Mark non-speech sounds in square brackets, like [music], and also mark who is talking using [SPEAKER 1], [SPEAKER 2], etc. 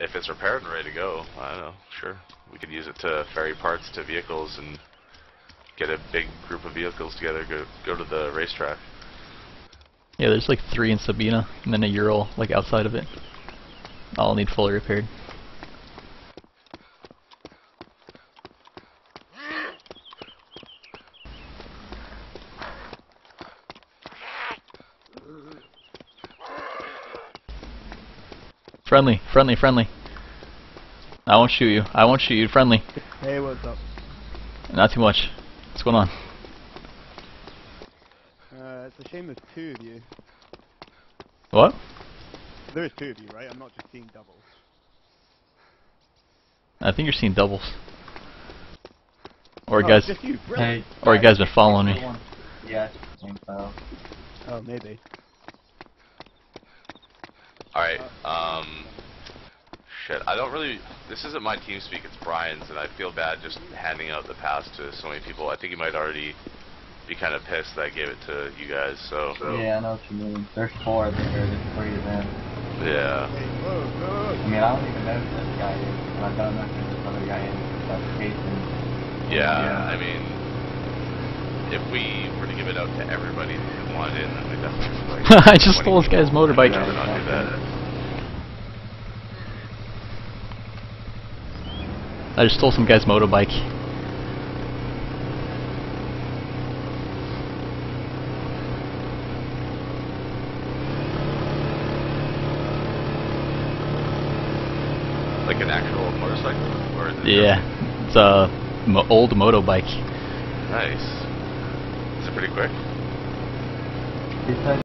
[SPEAKER 1] if it's repaired and ready to go, I don't know. Sure, we could use it to ferry parts to vehicles and get a big group of vehicles together. Go go to the racetrack.
[SPEAKER 2] Yeah, there's like three in Sabina, and then a Ural like outside of it. All need fully repaired. Friendly, friendly, friendly. I won't shoot you. I won't shoot you. Friendly.
[SPEAKER 3] Hey, what's up?
[SPEAKER 2] Not too much. What's going on?
[SPEAKER 3] Uh, it's a shame there's two of you.
[SPEAKER 2] What?
[SPEAKER 3] There's two of you, right? I'm not just seeing doubles.
[SPEAKER 2] I think you're seeing doubles. Or
[SPEAKER 3] oh,
[SPEAKER 2] guys,
[SPEAKER 3] just you. Brilliant.
[SPEAKER 4] Hey,
[SPEAKER 2] or guys been following me.
[SPEAKER 4] Yeah, I think so.
[SPEAKER 3] Oh, maybe.
[SPEAKER 1] All right. Um. Shit. I don't really. This isn't my team speak. It's Brian's, and I feel bad just handing out the pass to so many people. I think he might already be kind of pissed that I gave it to you guys. So.
[SPEAKER 4] Yeah, I know what you mean. There's four there, there's three of them.
[SPEAKER 1] Yeah.
[SPEAKER 3] Hey, whoa, whoa.
[SPEAKER 4] I mean, I don't even know who this guy is, and I don't know who this other guy is. That's Jason.
[SPEAKER 1] Yeah. I mean, if we were to give it out to everybody who wanted it, then we'd have to like. [laughs]
[SPEAKER 2] I just stole this guy's
[SPEAKER 1] people.
[SPEAKER 2] motorbike.
[SPEAKER 1] I'd rather not do that.
[SPEAKER 2] I just stole some guy's motorbike.
[SPEAKER 1] Like an actual motorcycle, or is it?
[SPEAKER 2] Yeah, it's a mo old motorbike.
[SPEAKER 1] Nice. Is it pretty quick?
[SPEAKER 4] He said